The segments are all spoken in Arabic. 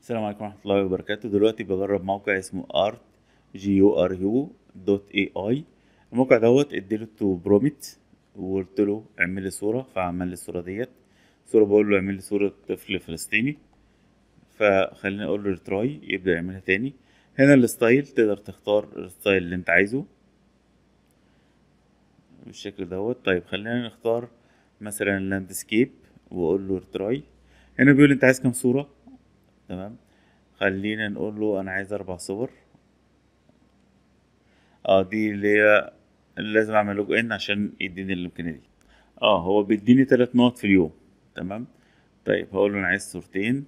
السلام عليكم ورحمة الله وبركاته. دلوقتي بجرب موقع اسمه art g u r u dot AI الموقع دوت اديله prompt وقلت له اعمل لي صورة فعمل لي الصورة ديت. صورة بقول له اعمل لي صورة طفل فلسطيني. فخليني أقول له try يبدأ يعملها تاني. هنا ال style تقدر تختار ال style اللي انت عايزه. بالشكل دوت. طيب خلينا نختار مثلا landscape وأقول له try هنا بيقول انت عايز كام صورة؟ تمام؟ خلينا نقول له أنا عايز أربع صور. آه دي اللي هي لازم أعمل log in عشان يديني الإمكانية دي. آه هو بيديني تلات نقط في اليوم تمام؟ طيب هقول له أنا عايز صورتين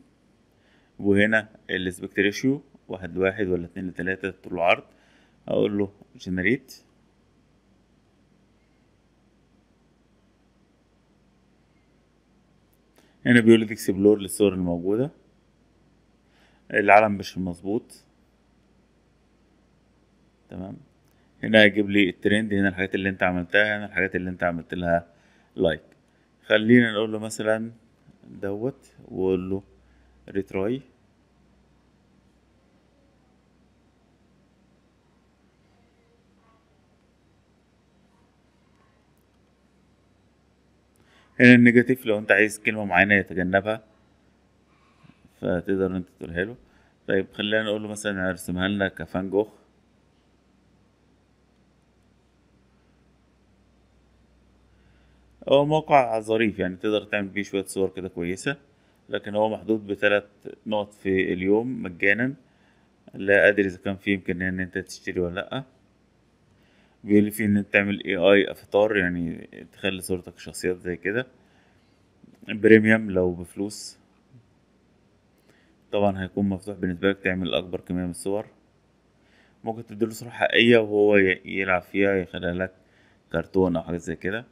وهنا ال aspect ratio واحد لواحد ولا اتنين لتلاتة طول العرض. أقول له generate هنا بيقول لي explore للصور الموجودة. العلم مش مظبوط. تمام؟ هنا هيجيب لي الترند هنا الحاجات اللي انت عملتها هنا الحاجات اللي انت عملت لها like خلينا نقول له مثلا دوت واقول له retry هنا النيجاتيف لو انت عايز كلمة معينة يتجنبها. فتقدر أنت تقولها له. طيب خلينا نقول له مثلا ارسمها لنا كفان جوخ. هو موقع ظريف يعني تقدر تعمل فيه شوية صور كده كويسة لكن هو محدود بثلاث نقط في اليوم مجانا. لا أدري إذا كان فيه إمكانية إن أنت تشتري ولا لأ. بيقول فيه إن أنت تعمل AI avatar يعني تخلي صورتك شخصيات زي كده. premium لو بفلوس. طبعا هيكون مفتوح بالنسبة لك تعمل أكبر كمية من الصور. ممكن تديله صورة حقيقية وهو يلعب فيها يخليها لك كرتون أو حاجة زي كده.